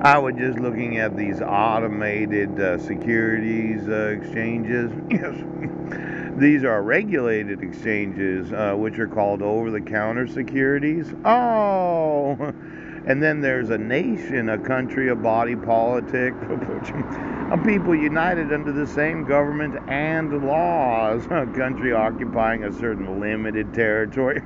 I was just looking at these automated uh, securities uh, exchanges. Yes. These are regulated exchanges, uh, which are called over the counter securities. Oh! And then there's a nation, a country, a body politic, a people united under the same government and laws, a country occupying a certain limited territory.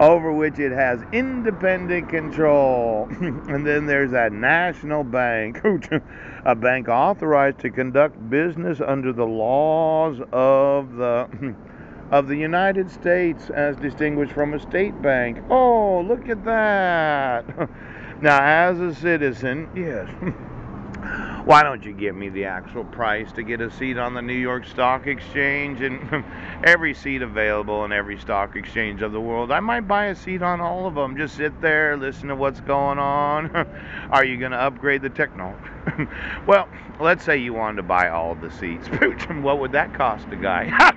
Over which it has independent control. and then there's that national bank, a bank authorized to conduct business under the laws of the of the United States as distinguished from a state bank. Oh, look at that. now, as a citizen, yes. Why don't you give me the actual price to get a seat on the New York Stock Exchange and every seat available in every stock exchange of the world? I might buy a seat on all of them. Just sit there, listen to what's going on. Are you going to upgrade the technology? well, let's say you wanted to buy all the seats. what would that cost a guy?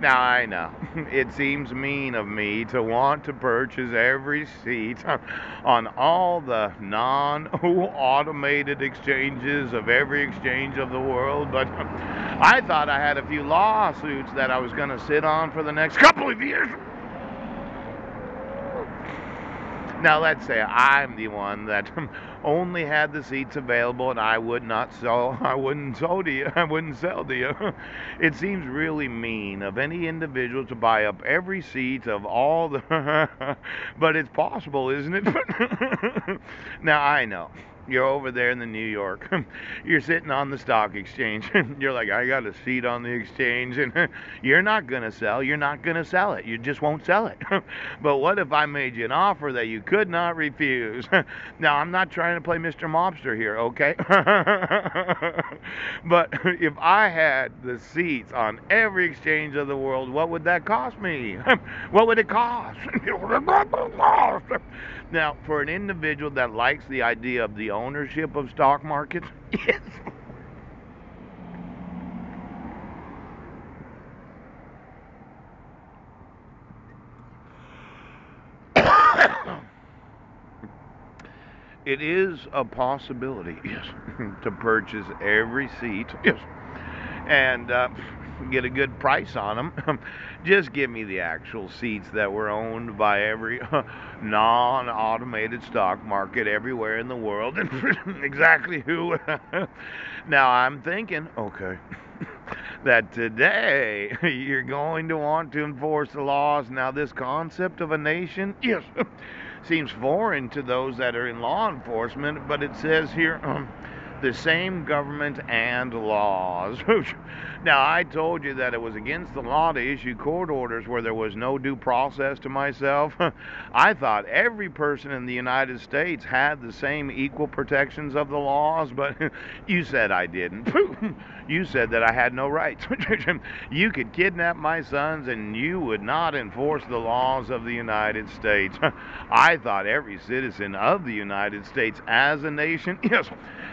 Now I know it seems mean of me to want to purchase every seat on all the non automated exchanges of every exchange of the world, but I thought I had a few lawsuits that I was going to sit on for the next couple of years. Now let's say I'm the one that only had the seats available and I would not sell I wouldn't sell to you I wouldn't sell to you. It seems really mean of any individual to buy up every seat of all the but it's possible, isn't it? now I know you're over there in the New York. you're sitting on the stock exchange. And you're like, I got a seat on the exchange, and you're not going to sell. You're not going to sell it. You just won't sell it. but what if I made you an offer that you could not refuse? now, I'm not trying to play Mr. Mobster here, okay? but if I had the seats on every exchange of the world, what would that cost me? what would it cost? Now, for an individual that likes the idea of the ownership of stock markets? Yes. it is a possibility, yes, to purchase every seat, yes, and uh, get a good price on them. Just give me the actual seats that were owned by every non automated stock market everywhere in the world and exactly who. now I'm thinking, okay. that today you're going to want to enforce the laws. Now, this concept of a nation, yes, seems foreign to those that are in law enforcement, but it says here, um, the same government and laws. now, I told you that it was against the law to issue court orders where there was no due process to myself. I thought every person in the United States had the same equal protections of the laws, but you said I didn't. you said that I had no rights. you could kidnap my sons and you would not enforce the laws of the United States. I thought every citizen of the United States as a nation, yes,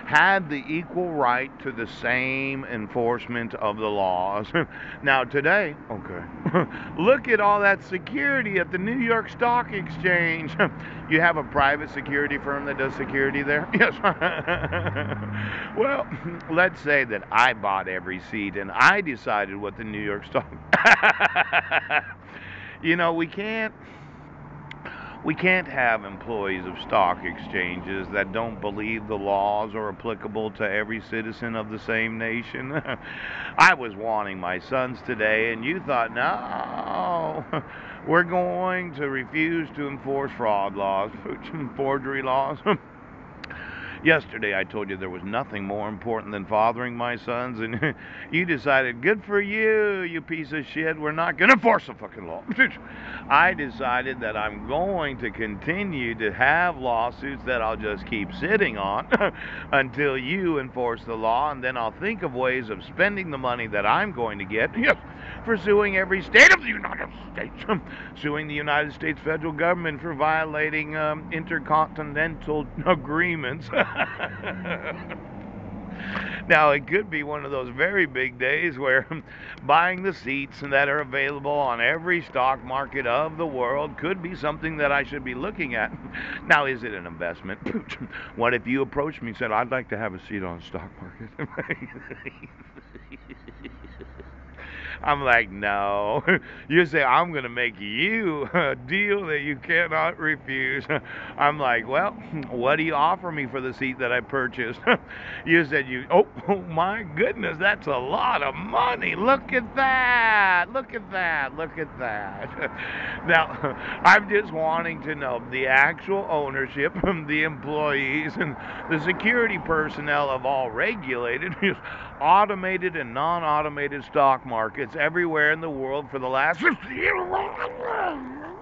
had the equal right to the same enforcement of the laws. now, today, okay, look at all that security at the New York Stock Exchange. you have a private security firm that does security there? Yes. well, let's say that I bought every seat and I decided what the New York Stock. you know, we can't we can't have employees of stock exchanges that don't believe the laws are applicable to every citizen of the same nation. I was wanting my sons today, and you thought, no, we're going to refuse to enforce fraud laws, forgery laws. Yesterday I told you there was nothing more important than fathering my sons, and you decided, good for you, you piece of shit, we're not going to enforce the fucking law. I decided that I'm going to continue to have lawsuits that I'll just keep sitting on until you enforce the law, and then I'll think of ways of spending the money that I'm going to get. Yes, for suing every state of the United States, suing the United States federal government for violating um, intercontinental agreements. now, it could be one of those very big days where buying the seats that are available on every stock market of the world could be something that I should be looking at. Now, is it an investment? what if you approached me and said, I'd like to have a seat on the stock market? I'm like, no. You say, I'm going to make you a deal that you cannot refuse. I'm like, well, what do you offer me for the seat that I purchased? You said, you, oh, oh my goodness, that's a lot of money. Look at that. Look at that. Look at that. Now, I'm just wanting to know the actual ownership, the employees, and the security personnel of all regulated, automated and non automated stock markets everywhere in the world for the last 50 years.